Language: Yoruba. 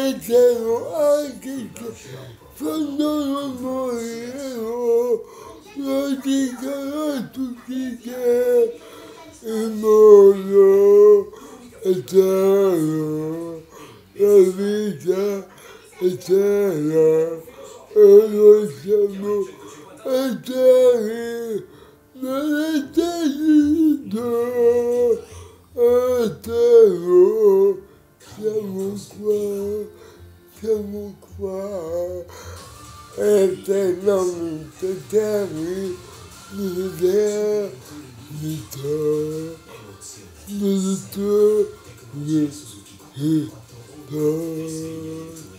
ẹgbẹ̀rún àdìjẹ fọlọ́rọ̀mọ ìrẹ́rọ lọ́díjà láti jíjẹ ìmọ̀ràn ẹ̀tẹ̀rọ̀ lọ́díjà ẹ̀tẹ̀rọ̀ olóṣèlú ẹ̀tẹ̀rẹ̀ lọ́díjà ẹ̀tẹ̀rọ̀. mon quoi est un homme de terre, de leader, leader, temps.